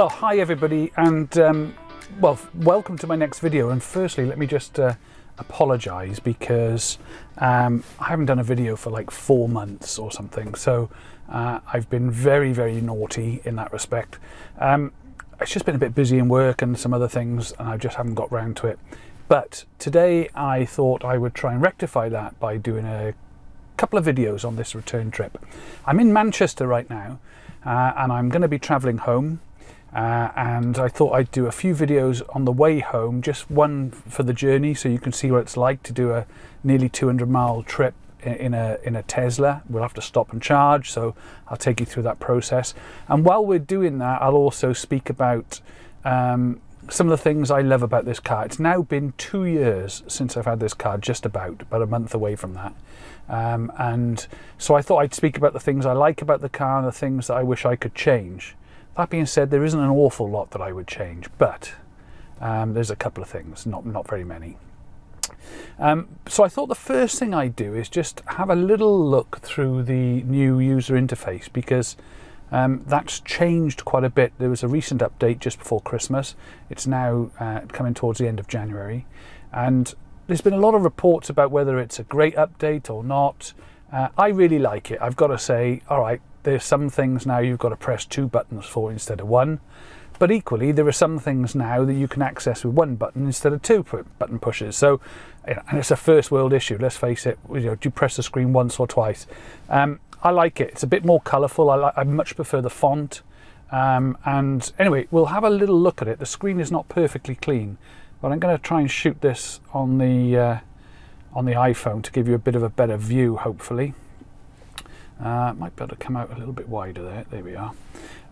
Well, hi everybody, and um, well, welcome to my next video. And firstly, let me just uh, apologise because um, I haven't done a video for like four months or something. So uh, I've been very, very naughty in that respect. Um, it's just been a bit busy in work and some other things, and I just haven't got round to it. But today I thought I would try and rectify that by doing a couple of videos on this return trip. I'm in Manchester right now, uh, and I'm going to be travelling home uh, and I thought I'd do a few videos on the way home, just one for the journey so you can see what it's like to do a nearly 200 mile trip in a, in a Tesla. We'll have to stop and charge, so I'll take you through that process. And while we're doing that, I'll also speak about um, some of the things I love about this car. It's now been two years since I've had this car, just about, about a month away from that. Um, and so I thought I'd speak about the things I like about the car and the things that I wish I could change. That being said, there isn't an awful lot that I would change, but um, there's a couple of things, not, not very many. Um, so I thought the first thing I'd do is just have a little look through the new user interface because um, that's changed quite a bit. There was a recent update just before Christmas. It's now uh, coming towards the end of January. And there's been a lot of reports about whether it's a great update or not. Uh, I really like it. I've got to say, all right, there's some things now you've got to press two buttons for instead of one. But equally, there are some things now that you can access with one button instead of two button pushes. So, and it's a first world issue. Let's face it. You know, do you press the screen once or twice? Um, I like it. It's a bit more colourful. I, like, I much prefer the font. Um, and anyway, we'll have a little look at it. The screen is not perfectly clean, but I'm going to try and shoot this on the uh, on the iPhone to give you a bit of a better view, hopefully. Uh, might be able to come out a little bit wider there. There we are.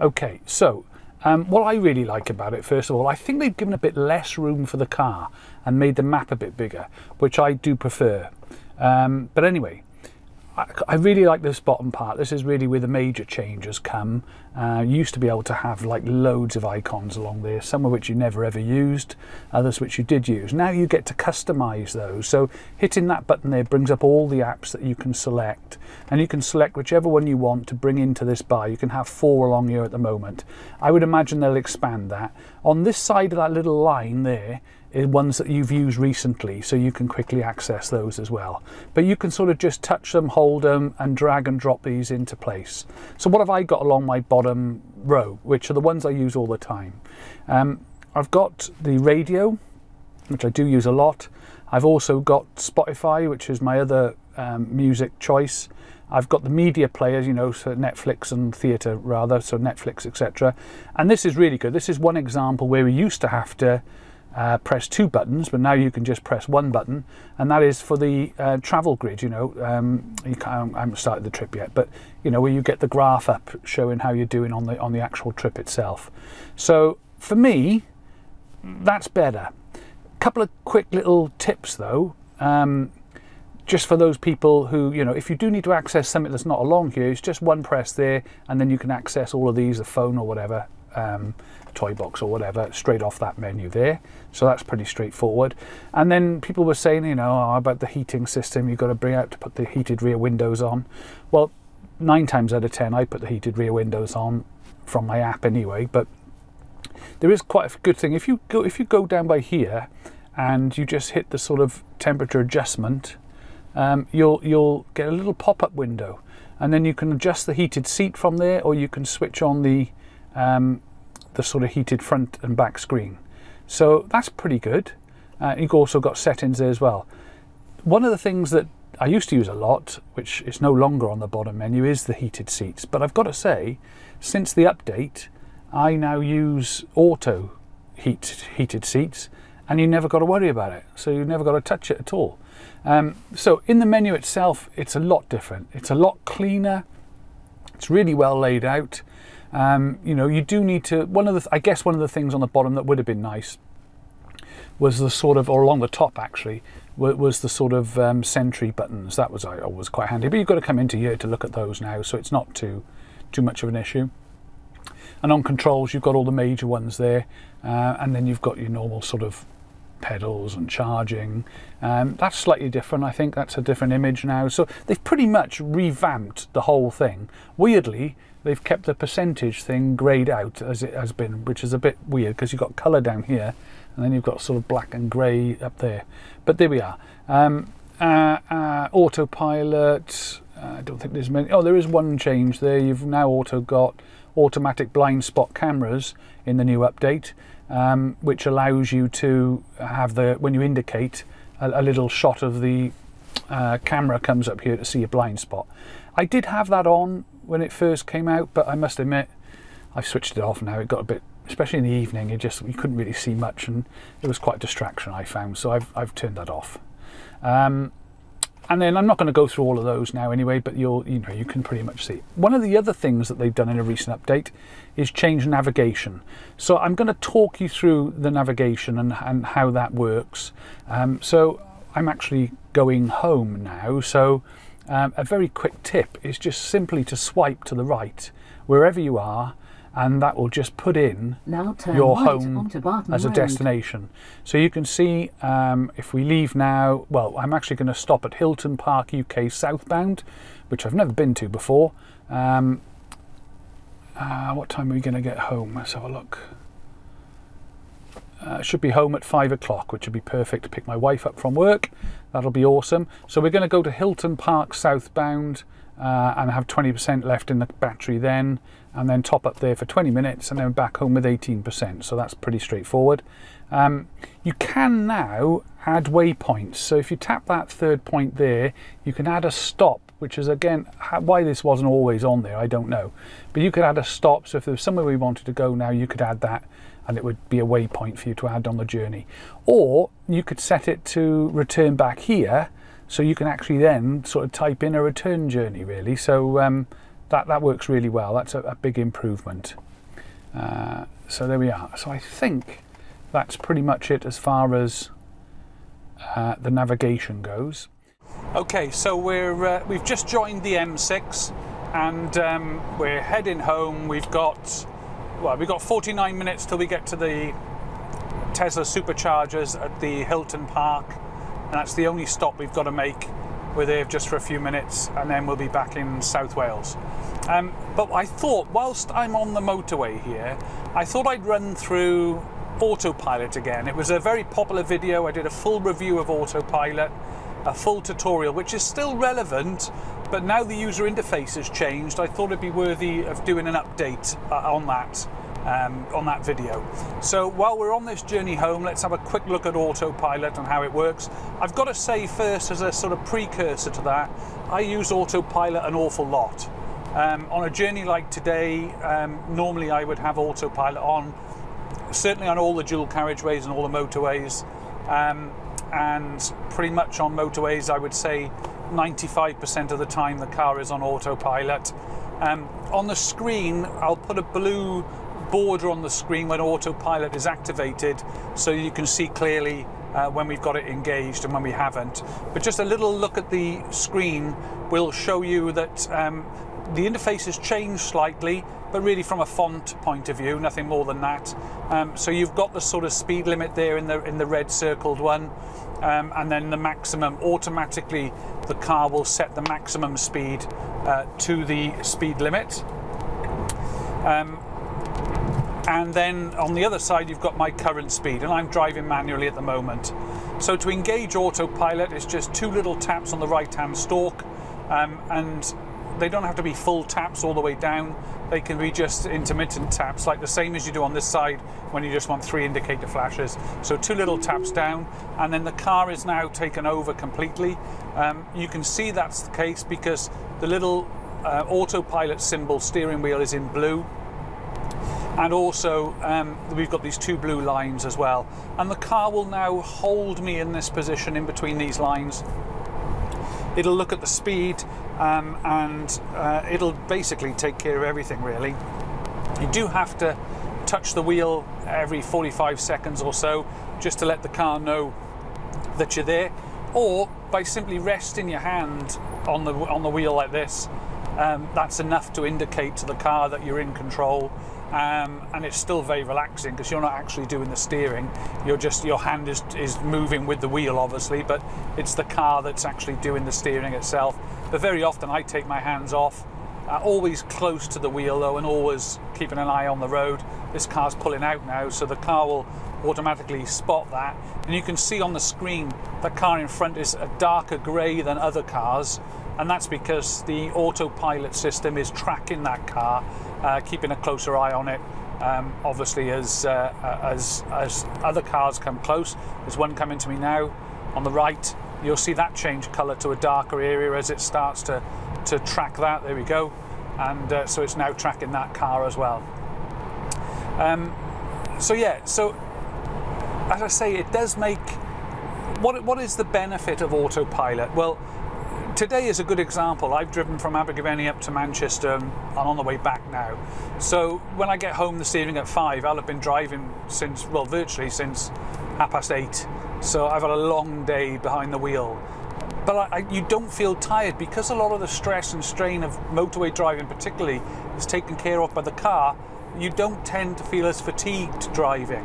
Okay, so um, what I really like about it, first of all, I think they've given a bit less room for the car and made the map a bit bigger, which I do prefer. Um, but anyway, I really like this bottom part. This is really where the major changes come. Uh, you used to be able to have like loads of icons along there, some of which you never ever used, others which you did use. Now you get to customize those. So hitting that button there brings up all the apps that you can select and you can select whichever one you want to bring into this bar. You can have four along here at the moment. I would imagine they'll expand that. On this side of that little line there, ones that you've used recently so you can quickly access those as well. But you can sort of just touch them, hold them and drag and drop these into place. So what have I got along my bottom row, which are the ones I use all the time? Um, I've got the radio, which I do use a lot. I've also got Spotify, which is my other um, music choice. I've got the media players, you know, so Netflix and theatre rather, so Netflix, etc. And this is really good. This is one example where we used to have to uh, press two buttons, but now you can just press one button, and that is for the uh, travel grid. You know, um, you I haven't started the trip yet, but you know where you get the graph up showing how you're doing on the on the actual trip itself. So for me, that's better. A couple of quick little tips though. Um, just for those people who, you know, if you do need to access something that's not along here, it's just one press there and then you can access all of these, the phone or whatever, um, toy box or whatever straight off that menu there. So that's pretty straightforward. And then people were saying, you know, oh, about the heating system, you've got to bring out to put the heated rear windows on. Well, nine times out of 10, I put the heated rear windows on from my app anyway, but there is quite a good thing. If you go, if you go down by here and you just hit the sort of temperature adjustment, um, you'll, you'll get a little pop-up window and then you can adjust the heated seat from there or you can switch on the um, the sort of heated front and back screen. So that's pretty good. Uh, you've also got settings there as well. One of the things that I used to use a lot, which is no longer on the bottom menu, is the heated seats. But I've got to say, since the update, I now use auto heat heated seats, and you never got to worry about it. So you never got to touch it at all. Um, so in the menu itself, it's a lot different. It's a lot cleaner. It's really well laid out. Um, you know, you do need to. One of the, I guess, one of the things on the bottom that would have been nice was the sort of, or along the top actually, was the sort of um, sentry buttons. That was I always quite handy. But you've got to come into here to look at those now, so it's not too too much of an issue. And on controls, you've got all the major ones there, uh, and then you've got your normal sort of pedals and charging. Um, that's slightly different. I think that's a different image now. So they've pretty much revamped the whole thing. Weirdly, they've kept the percentage thing greyed out as it has been, which is a bit weird because you've got colour down here and then you've got sort of black and grey up there. But there we are. Um, uh, uh, autopilot, uh, I don't think there's many. Oh, there is one change there. You've now also got automatic blind spot cameras in the new update, um, which allows you to have the, when you indicate, a, a little shot of the uh, camera comes up here to see a blind spot. I did have that on when it first came out, but I must admit, I've switched it off now. It got a bit, especially in the evening, it just you couldn't really see much, and it was quite a distraction. I found, so I've I've turned that off. Um, and then I'm not going to go through all of those now anyway, but you'll you know you can pretty much see. One of the other things that they've done in a recent update is change navigation. So I'm going to talk you through the navigation and, and how that works. Um, so I'm actually going home now. So um, a very quick tip is just simply to swipe to the right wherever you are and that will just put in your right home as a destination. So you can see um, if we leave now, well, I'm actually going to stop at Hilton Park UK southbound, which I've never been to before. Um, uh, what time are we going to get home? Let's have a look. Uh, should be home at five o'clock, which would be perfect to pick my wife up from work. That'll be awesome. So we're going to go to Hilton Park southbound uh, and have 20% left in the battery then and then top up there for 20 minutes and then back home with 18%. So that's pretty straightforward. Um, you can now add waypoints. So if you tap that third point there, you can add a stop, which is again, why this wasn't always on there, I don't know. But you could add a stop. So if there was somewhere we wanted to go now, you could add that and it would be a waypoint for you to add on the journey. Or you could set it to return back here. So you can actually then sort of type in a return journey really. So um, that, that works really well. That's a, a big improvement. Uh, so there we are. So I think that's pretty much it as far as uh, the navigation goes. Okay, so we're uh, we've just joined the M6 and um, we're heading home. We've got well, we've got 49 minutes till we get to the Tesla superchargers at the Hilton Park, and that's the only stop we've got to make we're there just for a few minutes and then we'll be back in South Wales. Um, but I thought, whilst I'm on the motorway here, I thought I'd run through Autopilot again. It was a very popular video. I did a full review of Autopilot, a full tutorial, which is still relevant, but now the user interface has changed. I thought it'd be worthy of doing an update uh, on that um, on that video. So while we're on this journey home, let's have a quick look at autopilot and how it works. I've got to say first, as a sort of precursor to that, I use autopilot an awful lot. Um, on a journey like today, um, normally I would have autopilot on, certainly on all the dual carriageways and all the motorways. Um, and pretty much on motorways, I would say 95% of the time the car is on autopilot. Um, on the screen, I'll put a blue border on the screen when autopilot is activated so you can see clearly uh, when we've got it engaged and when we haven't. But just a little look at the screen will show you that um, the interface has changed slightly, but really from a font point of view, nothing more than that. Um, so you've got the sort of speed limit there in the in the red circled one, um, and then the maximum. Automatically, the car will set the maximum speed uh, to the speed limit. Um, and then on the other side you've got my current speed and I'm driving manually at the moment. So to engage autopilot it's just two little taps on the right hand stalk um, and they don't have to be full taps all the way down. They can be just intermittent taps, like the same as you do on this side when you just want three indicator flashes. So two little taps down, and then the car is now taken over completely. Um, you can see that's the case because the little uh, autopilot symbol steering wheel is in blue and also um, we've got these two blue lines as well and the car will now hold me in this position in between these lines it'll look at the speed um, and uh, it'll basically take care of everything really you do have to touch the wheel every 45 seconds or so just to let the car know that you're there or by simply resting your hand on the on the wheel like this um, that's enough to indicate to the car that you're in control um, and it's still very relaxing because you're not actually doing the steering. You're just your hand is is moving with the wheel, obviously, but it's the car that's actually doing the steering itself. But very often I take my hands off, uh, always close to the wheel though, and always keeping an eye on the road. This car's pulling out now, so the car will automatically spot that. And you can see on the screen the car in front is a darker grey than other cars, and that's because the autopilot system is tracking that car, uh, keeping a closer eye on it. Um, obviously, as uh, as as other cars come close, there's one coming to me now on the right. You'll see that change colour to a darker area as it starts to to track that. There we go, and uh, so it's now tracking that car as well. Um, so yeah, so as I say, it does make what what is the benefit of autopilot? Well, today is a good example. I've driven from Abergavenny up to Manchester and I'm on the way back now. So when I get home this evening at five, I'll have been driving since well, virtually since half past eight. So I've had a long day behind the wheel. But I, I, you don't feel tired because a lot of the stress and strain of motorway driving, particularly, is taken care of by the car. You don't tend to feel as fatigued driving.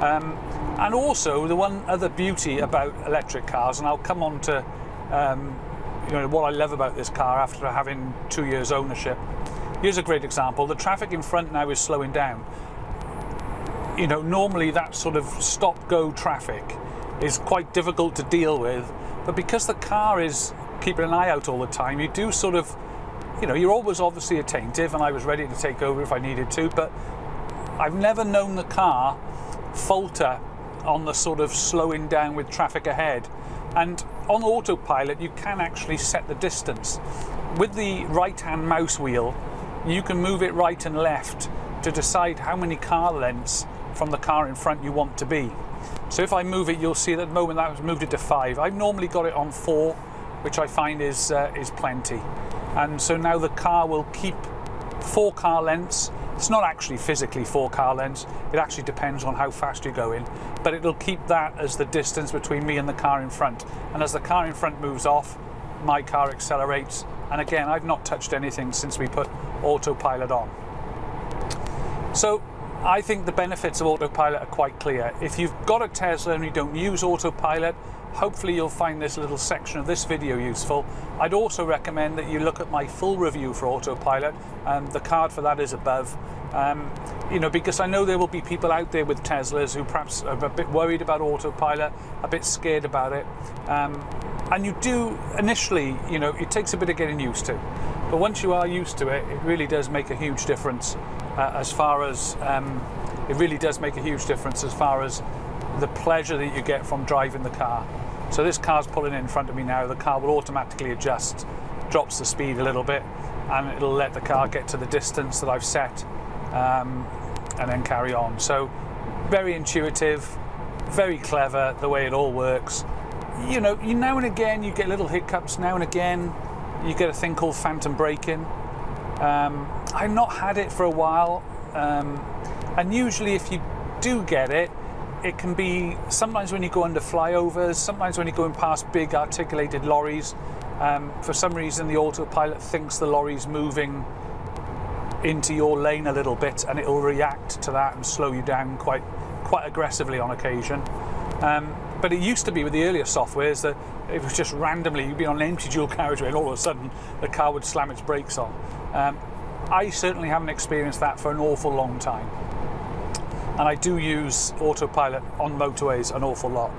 Um, and also, the one other beauty about electric cars, and I'll come on to um, you know what I love about this car after having two years ownership. Here's a great example. The traffic in front now is slowing down. You know, normally that sort of stop-go traffic is quite difficult to deal with, but because the car is keeping an eye out all the time, you do sort of, you know, you're always obviously attentive, and I was ready to take over if I needed to, but I've never known the car falter on the sort of slowing down with traffic ahead. And on autopilot, you can actually set the distance. With the right hand mouse wheel, you can move it right and left to decide how many car lengths from the car in front you want to be. So if I move it, you'll see that at the moment that was moved it to five. I've normally got it on four, which I find is uh, is plenty. And so now the car will keep four car lengths it's not actually physically four car lengths, it actually depends on how fast you're going, but it'll keep that as the distance between me and the car in front. And as the car in front moves off, my car accelerates. And again, I've not touched anything since we put autopilot on. So I think the benefits of autopilot are quite clear. If you've got a Tesla and you don't use autopilot, Hopefully you'll find this little section of this video useful. I'd also recommend that you look at my full review for Autopilot. and the card for that is above. Um, you know, because I know there will be people out there with Teslas who perhaps are a bit worried about Autopilot, a bit scared about it. Um, and you do initially, you know, it takes a bit of getting used to. But once you are used to it, it really does make a huge difference uh, as far as, um, it really does make a huge difference as far as the pleasure that you get from driving the car. So this car's pulling in front of me now. The car will automatically adjust, drops the speed a little bit, and it'll let the car get to the distance that I've set, um, and then carry on. So very intuitive, very clever the way it all works. You know, you now and again you get little hiccups. Now and again you get a thing called phantom braking. Um, I've not had it for a while, um, and usually if you do get it, it can be sometimes when you go under flyovers, sometimes when you're going past big articulated lorries. Um, for some reason, the autopilot thinks the lorry's moving into your lane a little bit, and it will react to that and slow you down quite quite aggressively on occasion. Um, but it used to be with the earlier softwares that it was just randomly you'd be on an empty dual carriageway and all of a sudden the car would slam its brakes on. Um, I certainly haven't experienced that for an awful long time and I do use autopilot on motorways an awful lot.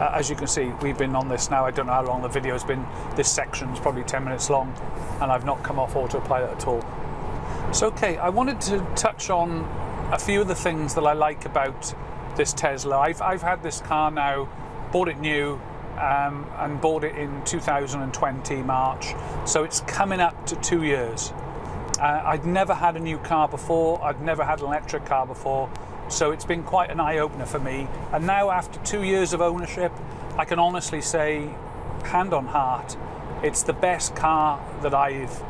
Uh, as you can see, we've been on this now. I don't know how long the video has been. This section is probably 10 minutes long, and I've not come off autopilot at all. So, okay, I wanted to touch on a few of the things that I like about this Tesla. I've, I've had this car now, bought it new, um, and bought it in 2020 March. So it's coming up to two years. Uh, I'd never had a new car before. I'd never had an electric car before. So it's been quite an eye opener for me. And now, after two years of ownership, I can honestly say, hand on heart, it's the best car that I've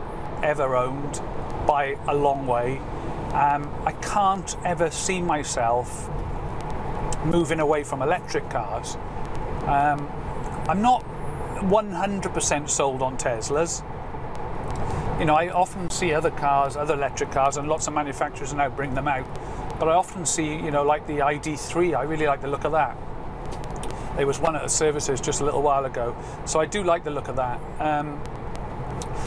ever owned by a long way. Um, I can't ever see myself moving away from electric cars. Um, I'm not 100% sold on Teslas. you know, I often see other cars, other electric cars, and lots of manufacturers now bring them out. But I often see, you know, like the ID3. I really like the look of that. There was one at the services just a little while ago, so I do like the look of that. Um,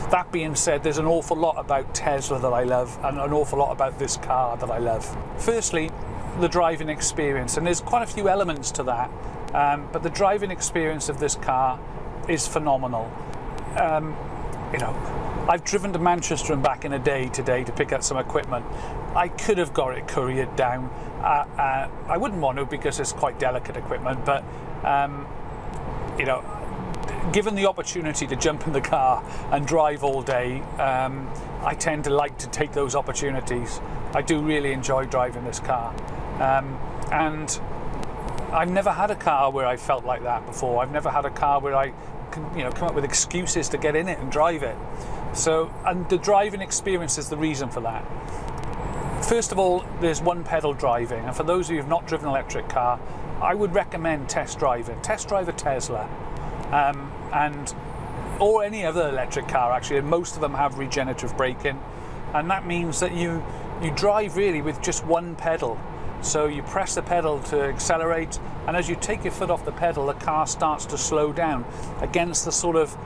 that being said, there's an awful lot about Tesla that I love, and an awful lot about this car that I love. Firstly, the driving experience, and there's quite a few elements to that. Um, but the driving experience of this car is phenomenal. Um, you know, I've driven to Manchester and back in a day today to pick up some equipment. I could have got it couriered down. Uh, uh, I wouldn't want to because it's quite delicate equipment, but um, you know, given the opportunity to jump in the car and drive all day, um, I tend to like to take those opportunities. I do really enjoy driving this car, um, and I've never had a car where I felt like that before. I've never had a car where I can, you know, come up with excuses to get in it and drive it. So, and the driving experience is the reason for that. First of all, there's one pedal driving, and for those of you who've not driven an electric car, I would recommend test driving. Test drive a Tesla, um, and or any other electric car actually. And most of them have regenerative braking, and that means that you you drive really with just one pedal. So you press the pedal to accelerate, and as you take your foot off the pedal, the car starts to slow down against the sort of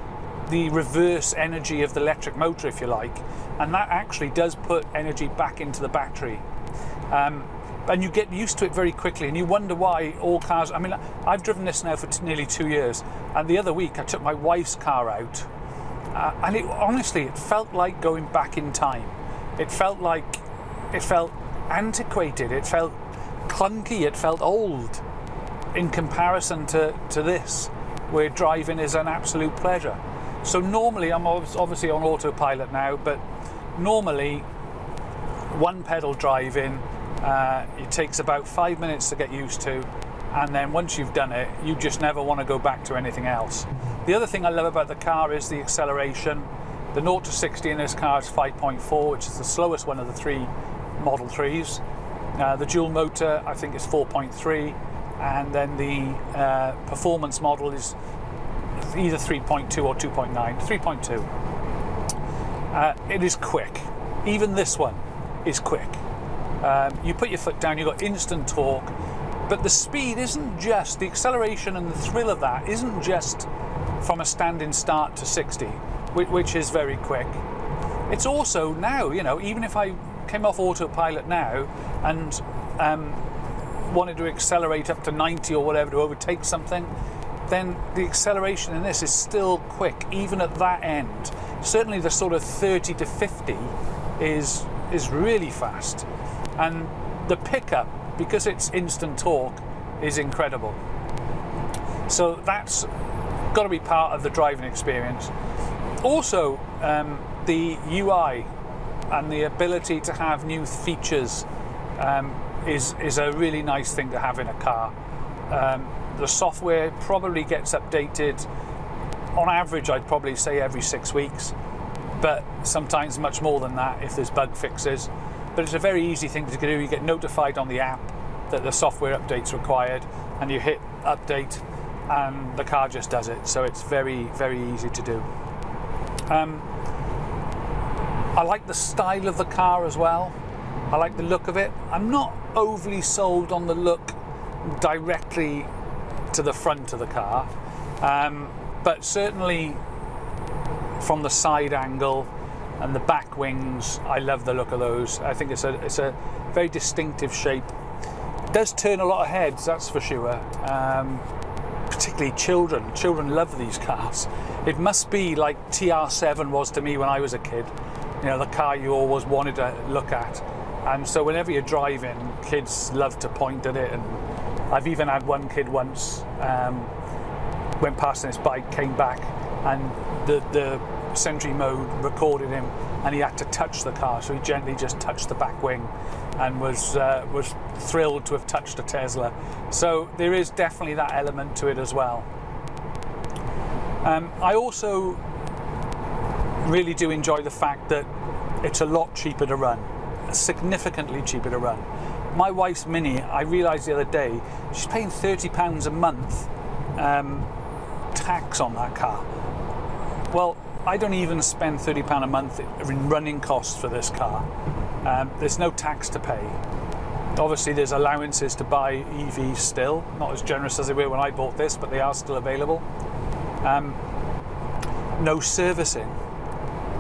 the reverse energy of the electric motor, if you like, and that actually does put energy back into the battery. Um, and you get used to it very quickly, and you wonder why all cars. I mean, I've driven this now for nearly two years, and the other week I took my wife's car out, uh, and it honestly it felt like going back in time. It felt like it felt antiquated. It felt clunky. It felt old in comparison to to this, where driving is an absolute pleasure. So normally I'm obviously on autopilot now, but normally one pedal driving, uh, it takes about five minutes to get used to, and then once you've done it, you just never want to go back to anything else. The other thing I love about the car is the acceleration. The 0 to 60 in this car is 5.4, which is the slowest one of the three Model 3s. Uh, the dual motor, I think, is 4.3, and then the uh, performance model is either 3.2 or 2.9. 3.2. Uh, it is quick. Even this one is quick. Um, you put your foot down, you've got instant torque, but the speed isn't just, the acceleration and the thrill of that isn't just from a standing start to 60, which, which is very quick. It's also now, you know, even if I came off autopilot now and um, wanted to accelerate up to 90 or whatever to overtake something, then the acceleration in this is still quick, even at that end. Certainly the sort of 30 to 50 is, is really fast. And the pickup, because it's instant torque, is incredible. So that's got to be part of the driving experience. Also, um, the UI and the ability to have new features um, is, is a really nice thing to have in a car. Um, the software probably gets updated on average, I'd probably say every six weeks, but sometimes much more than that if there's bug fixes. But it's a very easy thing to do. You get notified on the app that the software update's required, and you hit update, and the car just does it. So it's very, very easy to do. Um, I like the style of the car as well. I like the look of it. I'm not overly sold on the look directly to the front of the car, um, but certainly from the side angle and the back wings, I love the look of those. I think it's a it's a very distinctive shape. It does turn a lot of heads, that's for sure. Um, particularly children. Children love these cars. It must be like TR7 was to me when I was a kid. You know, the car you always wanted to look at. And so whenever you're driving, kids love to point at it and I've even had one kid once um, went past on his bike, came back, and the the Sentry mode recorded him, and he had to touch the car, so he gently just touched the back wing, and was uh, was thrilled to have touched a Tesla. So there is definitely that element to it as well. Um, I also really do enjoy the fact that it's a lot cheaper to run, significantly cheaper to run my wife's Mini, I realised the other day, she's paying £30 a month um, tax on that car. Well, I don't even spend £30 a month in running costs for this car. Um, there's no tax to pay. Obviously, there's allowances to buy EVs still, not as generous as they were when I bought this, but they are still available. Um, no servicing.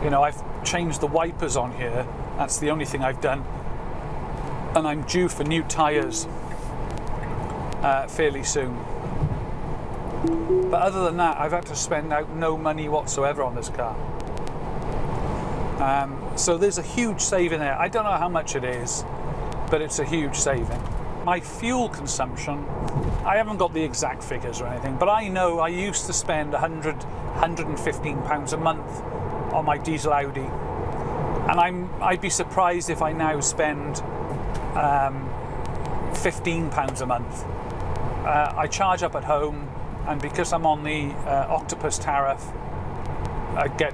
You know, I've changed the wipers on here. That's the only thing I've done. And I'm due for new tyres uh, fairly soon. But other than that, I've had to spend out no money whatsoever on this car. Um, so there's a huge saving there. I don't know how much it is, but it's a huge saving. My fuel consumption, I haven't got the exact figures or anything, but I know I used to spend 100, 115 pounds a month on my diesel Audi, and I'm I'd be surprised if I now spend um, 15 pounds a month. Uh, I charge up at home, and because I'm on the uh, Octopus tariff, I get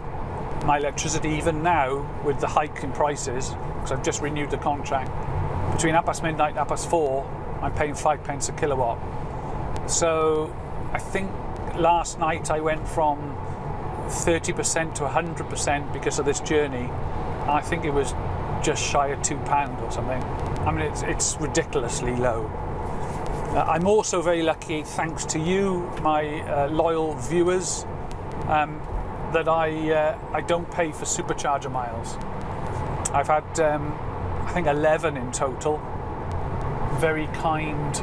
my electricity even now with the hike in prices because I've just renewed the contract. Between half past midnight and half past four, I'm paying five pence a kilowatt. So I think last night I went from 30% to 100% because of this journey. I think it was just shy of two pound or something. I mean, it's, it's ridiculously low. Uh, I'm also very lucky, thanks to you, my uh, loyal viewers, um, that I uh, I don't pay for supercharger miles. I've had um, I think 11 in total. Very kind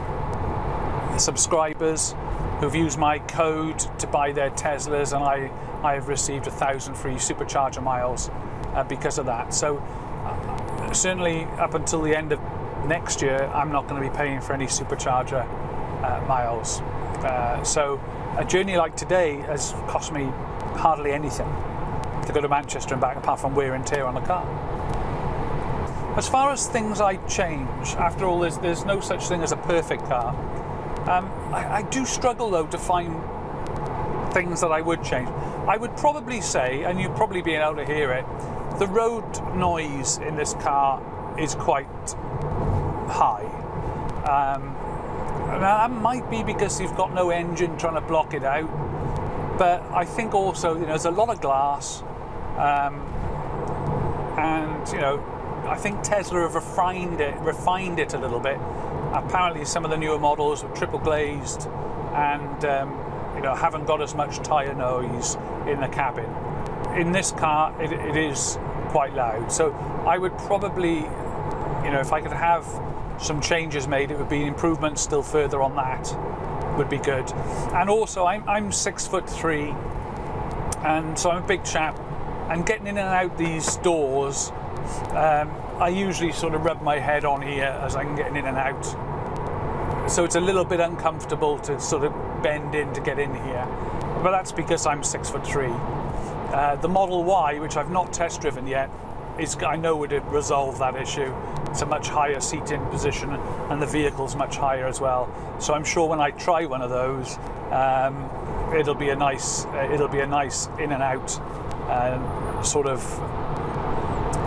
subscribers who've used my code to buy their Teslas, and I I have received a thousand free supercharger miles uh, because of that. So uh, certainly up until the end of next year, I'm not going to be paying for any supercharger uh, miles. Uh, so a journey like today has cost me hardly anything to go to Manchester and back apart from wear and tear on the car. As far as things I change, after all, there's, there's no such thing as a perfect car. Um, I, I do struggle though to find things that I would change. I would probably say, and you'd probably be able to hear it, the road noise in this car is quite high. Um, that might be because you've got no engine trying to block it out, but I think also you know there's a lot of glass, um, and you know I think Tesla have refined it, refined it a little bit. Apparently, some of the newer models are triple glazed, and um, you know haven't got as much tire noise in the cabin. In this car, it, it is quite loud. So I would probably, you know, if I could have some changes made, it would be improvements still further on that would be good. And also, I'm, I'm six foot three, and so I'm a big chap. And getting in and out these doors, um, I usually sort of rub my head on here as I'm getting in and out. So it's a little bit uncomfortable to sort of bend in to get in here. But that's because I'm six foot three. Uh, the Model Y, which I've not test driven yet, is I know would resolve that issue. It's a much higher seating position, and the vehicle's much higher as well. So I'm sure when I try one of those, um, it'll be a nice, uh, it'll be a nice in and out uh, sort of.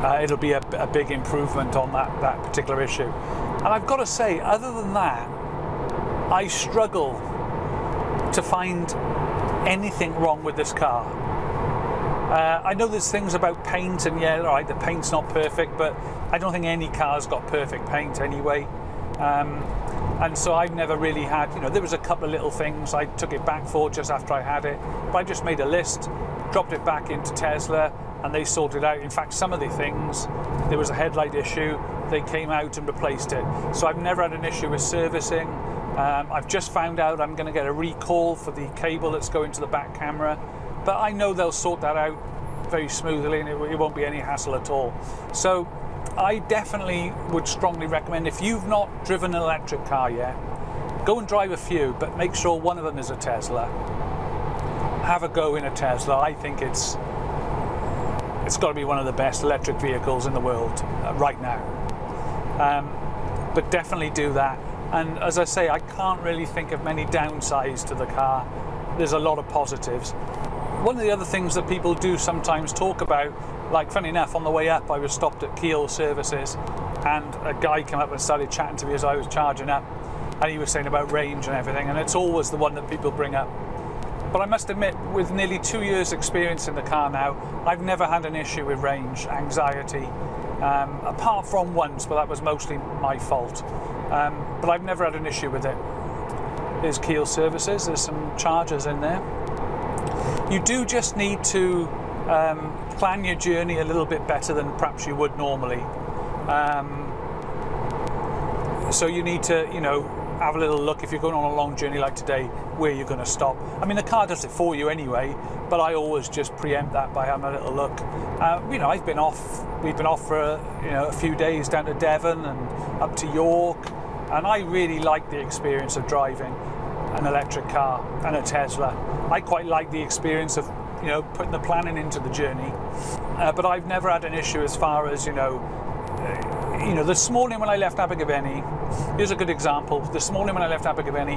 Uh, it'll be a, a big improvement on that that particular issue. And I've got to say, other than that, I struggle to find anything wrong with this car. Uh, I know there's things about paint, and yeah, all right, the paint's not perfect, but I don't think any car's got perfect paint anyway. Um, and so I've never really had, you know, there was a couple of little things I took it back for just after I had it, but I just made a list, dropped it back into Tesla, and they sorted it out. In fact, some of the things, there was a headlight issue, they came out and replaced it. So I've never had an issue with servicing. Um, I've just found out I'm going to get a recall for the cable that's going to the back camera but I know they'll sort that out very smoothly and it, it won't be any hassle at all. So I definitely would strongly recommend if you've not driven an electric car yet, go and drive a few, but make sure one of them is a Tesla. Have a go in a Tesla. I think it's it's got to be one of the best electric vehicles in the world uh, right now. Um, but definitely do that. And as I say, I can't really think of many downsides to the car. There's a lot of positives one of the other things that people do sometimes talk about, like funny enough, on the way up, I was stopped at Keele Services, and a guy came up and started chatting to me as I was charging up, and he was saying about range and everything, and it's always the one that people bring up. But I must admit, with nearly two years' experience in the car now, I've never had an issue with range anxiety, um, apart from once, but that was mostly my fault. Um, but I've never had an issue with it. There's Keele services, there's some chargers in there. You do just need to um, plan your journey a little bit better than perhaps you would normally. Um, so you need to, you know, have a little look if you're going on a long journey like today, where you're going to stop. I mean, the car does it for you anyway, but I always just preempt that by having a little look. Uh, you know, I've been off. We've been off for a, you know a few days down to Devon and up to York, and I really like the experience of driving an electric car and a Tesla. I quite like the experience of you know putting the planning into the journey, uh, but I've never had an issue as far as you know you know, this morning when I left Abergavenny, here's a good example. This morning when I left Abergavenny,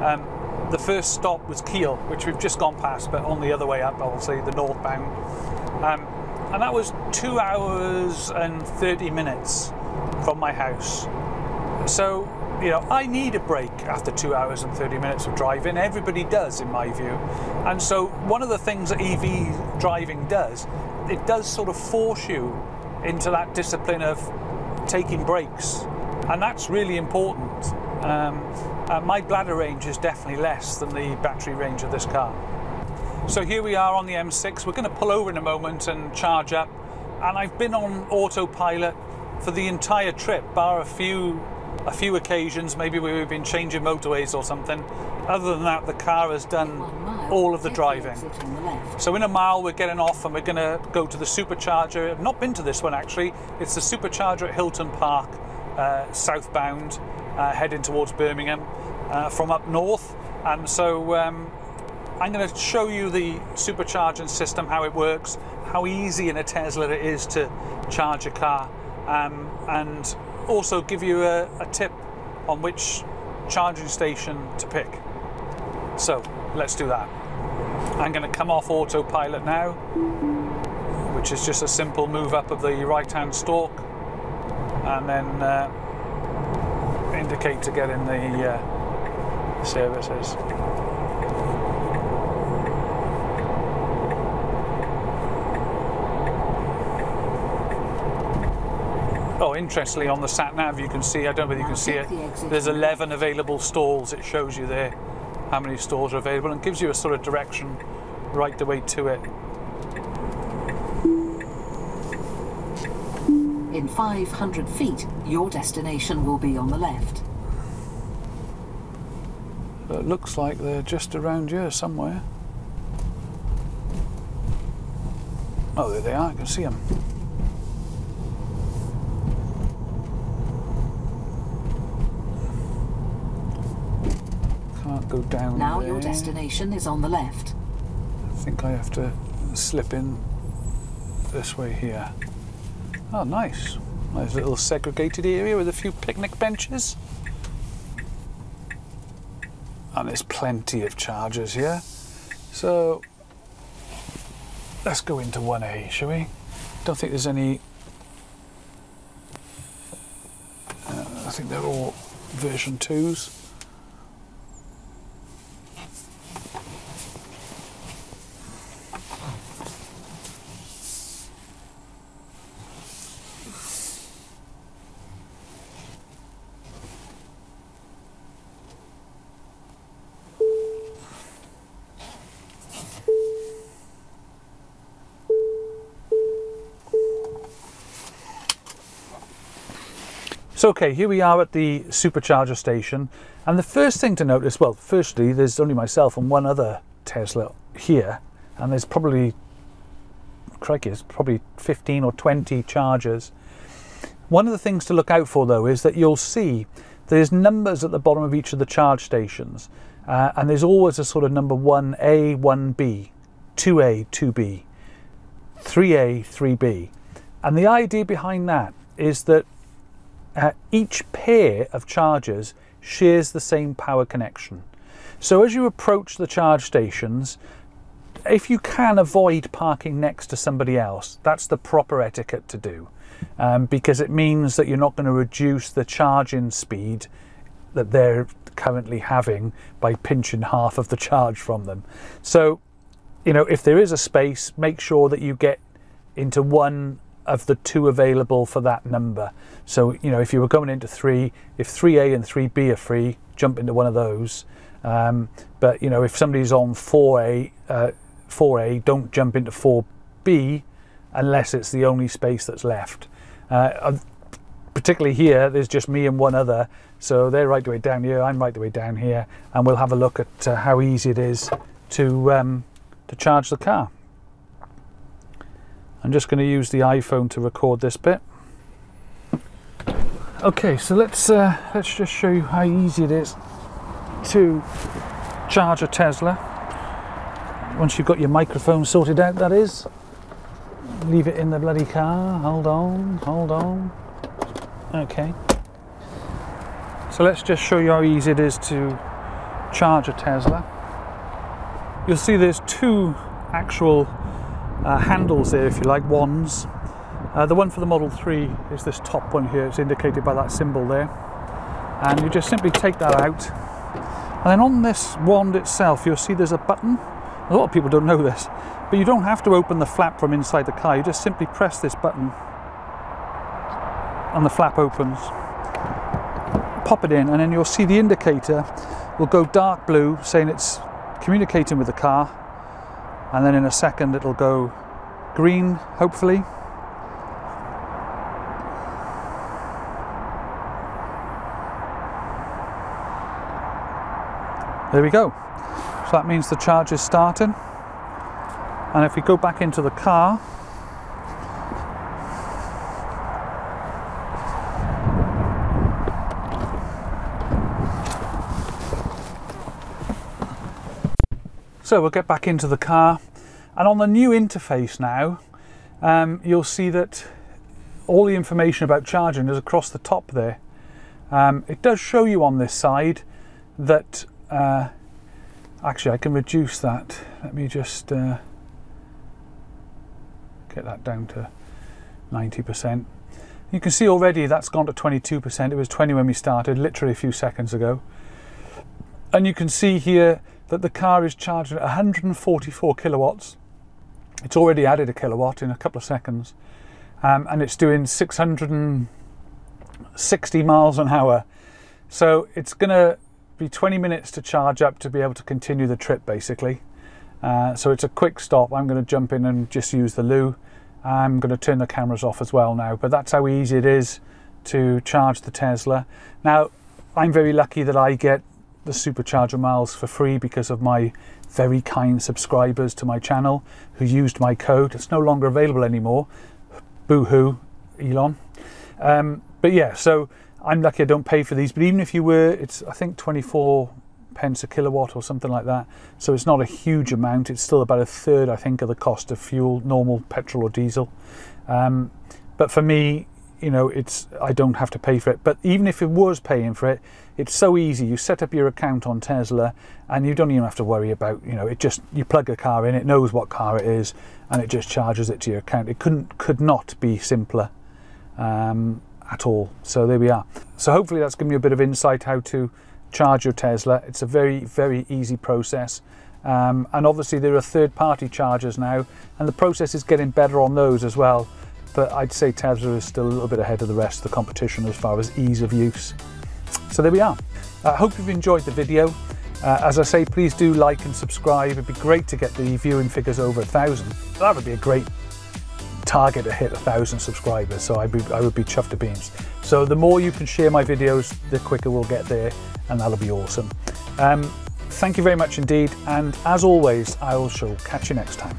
um, the first stop was Keele, which we've just gone past, but on the other way up, I'll say the northbound. Um, and that was two hours and 30 minutes from my house. So, you know, I need a break after two hours and 30 minutes of driving. Everybody does, in my view. And so, one of the things that EV driving does, it does sort of force you into that discipline of taking breaks, and that's really important. Um, uh, my bladder range is definitely less than the battery range of this car. So here we are on the M6. We're going to pull over in a moment and charge up. And I've been on autopilot for the entire trip, bar a few a few occasions, maybe we've been changing motorways or something. Other than that, the car has done all of the driving. So in a mile, we're getting off and we're going to go to the supercharger. I've not been to this one actually. It's the supercharger at Hilton Park, uh, southbound, uh, heading towards Birmingham uh, from up north. And so um, I'm going to show you the supercharging system, how it works, how easy in a Tesla it is to charge a car. Um, and also give you a, a tip on which charging station to pick. So let's do that. I'm going to come off autopilot now, which is just a simple move up of the right hand stalk and then uh, indicate to get in the uh, services. Oh, interestingly, on the sat nav, you can see, I don't know whether you can see it, there's 11 available stalls. It shows you there how many stalls are available and gives you a sort of direction right the way to it. In 500 feet, your destination will be on the left. It looks like they're just around here somewhere. Oh, there they are, I can see them. Go down Now there. your destination is on the left. I think I have to slip in this way here. Oh, nice. Nice little segregated area with a few picnic benches. And there's plenty of chargers here. So let's go into 1A, shall we? Don't think there's any. Uh, I think they're all version 2s. So okay, here we are at the supercharger station. And the first thing to notice, well, firstly, there's only myself and one other Tesla here. And there's probably, crikey, there's probably 15 or 20 chargers. One of the things to look out for though is that you'll see there's numbers at the bottom of each of the charge stations. Uh, and there's always a sort of number 1A, 1B, 2A, 2B, 3A, 3B. And the idea behind that is that uh, each pair of chargers shares the same power connection. So as you approach the charge stations, if you can avoid parking next to somebody else, that's the proper etiquette to do. Um, because it means that you're not going to reduce the charging speed that they're currently having by pinching half of the charge from them. So, you know, if there is a space, make sure that you get into one of the two available for that number. So, you know, if you were going into three, if 3A and 3B are free, jump into one of those. Um, but, you know, if somebody's on 4A, uh, 4A, don't jump into 4B unless it's the only space that's left. Uh, particularly here, there's just me and one other. So they're right the way down here, I'm right the way down here, and we'll have a look at uh, how easy it is to, um, to charge the car. I'm just going to use the iPhone to record this bit. Okay, so let's uh, let's just show you how easy it is to charge a Tesla. Once you've got your microphone sorted out, that is. Leave it in the bloody car. Hold on, hold on. Okay. So let's just show you how easy it is to charge a Tesla. You'll see there's two actual uh, handles there, if you like, wands. Uh, the one for the Model 3 is this top one here, it's indicated by that symbol there. And you just simply take that out. And then on this wand itself, you'll see there's a button. A lot of people don't know this, but you don't have to open the flap from inside the car. You just simply press this button and the flap opens. Pop it in, and then you'll see the indicator will go dark blue, saying it's communicating with the car and then in a second it'll go green hopefully. There we go. So that means the charge is starting. And if we go back into the car So we'll get back into the car and on the new interface now um, you'll see that all the information about charging is across the top there. Um, it does show you on this side that uh, actually I can reduce that. Let me just uh, get that down to 90%. You can see already that's gone to 22%. It was 20 when we started, literally a few seconds ago. And you can see here that the car is charging at 144 kilowatts. It's already added a kilowatt in a couple of seconds, um, and it's doing 660 miles an hour. So it's going to be 20 minutes to charge up to be able to continue the trip, basically. Uh, so it's a quick stop. I'm going to jump in and just use the loo. I'm going to turn the cameras off as well now, but that's how easy it is to charge the Tesla. Now, I'm very lucky that I get the supercharger miles for free because of my very kind subscribers to my channel who used my code. It's no longer available anymore. Boo hoo, Elon. Um, but yeah, so I'm lucky I don't pay for these. But even if you were, it's I think 24 pence a kilowatt or something like that. So it's not a huge amount. It's still about a third, I think, of the cost of fuel, normal petrol or diesel. Um, but for me, you know, it's I don't have to pay for it. But even if it was paying for it, it's so easy. You set up your account on Tesla, and you don't even have to worry about, you know, it just you plug a car in, it knows what car it is, and it just charges it to your account. It couldn't could not be simpler um, at all. So there we are. So hopefully that's given you a bit of insight how to charge your Tesla. It's a very very easy process. Um, and obviously there are third-party chargers now, and the process is getting better on those as well but I'd say Tesla is still a little bit ahead of the rest of the competition as far as ease of use. So there we are. I hope you've enjoyed the video. Uh, as I say, please do like and subscribe. It'd be great to get the viewing figures over a thousand. That would be a great target to hit a thousand subscribers. So I'd be, I would be chuffed to beams. So the more you can share my videos, the quicker we'll get there, and that'll be awesome. Um, thank you very much indeed. And as always, I will shall catch you next time.